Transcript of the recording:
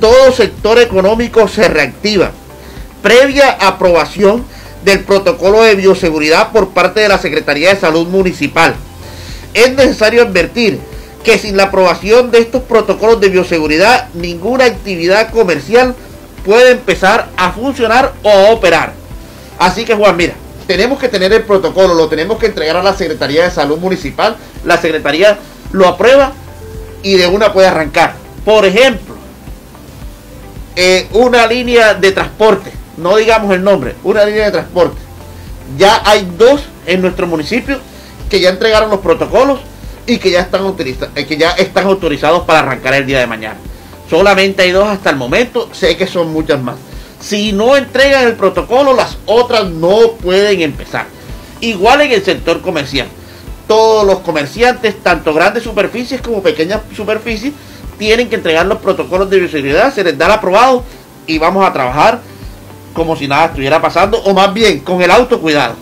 todo sector económico se reactiva, previa aprobación del protocolo de bioseguridad por parte de la Secretaría de Salud Municipal. Es necesario advertir que sin la aprobación de estos protocolos de bioseguridad, ninguna actividad comercial puede empezar a funcionar o a operar. Así que Juan, mira, tenemos que tener el protocolo, lo tenemos que entregar a la Secretaría de Salud Municipal, la Secretaría lo aprueba y de una puede arrancar. Por ejemplo, eh, una línea de transporte, no digamos el nombre, una línea de transporte. Ya hay dos en nuestro municipio que ya entregaron los protocolos y que ya están, eh, que ya están autorizados para arrancar el día de mañana. Solamente hay dos hasta el momento, sé que son muchas más. Si no entregan el protocolo, las otras no pueden empezar. Igual en el sector comercial. Todos los comerciantes, tanto grandes superficies como pequeñas superficies, tienen que entregar los protocolos de bioseguridad, se les da el aprobado y vamos a trabajar como si nada estuviera pasando, o más bien con el autocuidado.